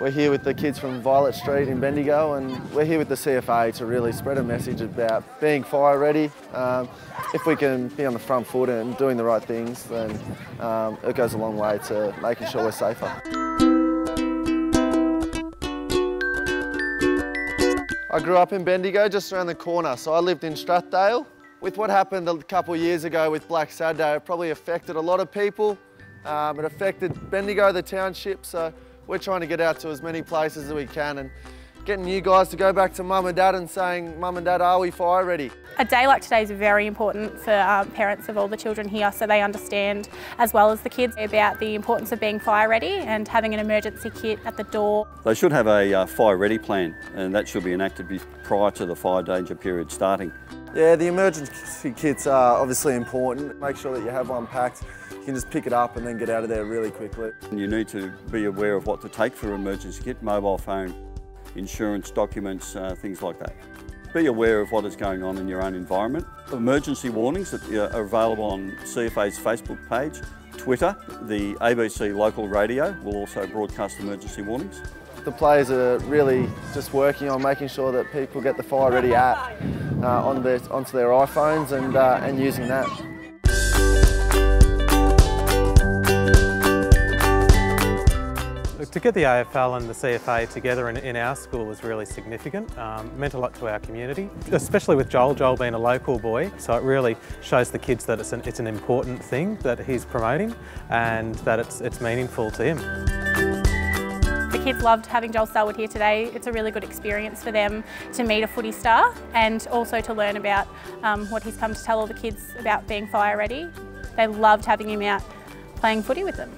We're here with the kids from Violet Street in Bendigo and we're here with the CFA to really spread a message about being fire ready. Um, if we can be on the front foot and doing the right things, then um, it goes a long way to making sure we're safer. I grew up in Bendigo, just around the corner, so I lived in Strathdale. With what happened a couple of years ago with Black Saturday, it probably affected a lot of people. Um, it affected Bendigo, the township, so we're trying to get out to as many places as we can and getting you guys to go back to mum and dad and saying, mum and dad, are we fire ready? A day like today is very important for um, parents of all the children here so they understand, as well as the kids, about the importance of being fire ready and having an emergency kit at the door. They should have a uh, fire ready plan and that should be enacted prior to the fire danger period starting. Yeah, the emergency kits are obviously important. Make sure that you have one packed. You can just pick it up and then get out of there really quickly. You need to be aware of what to take for an emergency kit, mobile phone, insurance documents, uh, things like that. Be aware of what is going on in your own environment. Emergency warnings that uh, are available on CFA's Facebook page, Twitter, the ABC local radio will also broadcast emergency warnings. The players are really just working on making sure that people get the Fire Ready app on their, onto their iPhones and, uh, and using that. To get the AFL and the CFA together in, in our school was really significant, um, meant a lot to our community, especially with Joel, Joel being a local boy, so it really shows the kids that it's an, it's an important thing that he's promoting and that it's, it's meaningful to him. The kids loved having Joel Selwood here today. It's a really good experience for them to meet a footy star and also to learn about um, what he's come to tell all the kids about being fire ready. They loved having him out playing footy with them.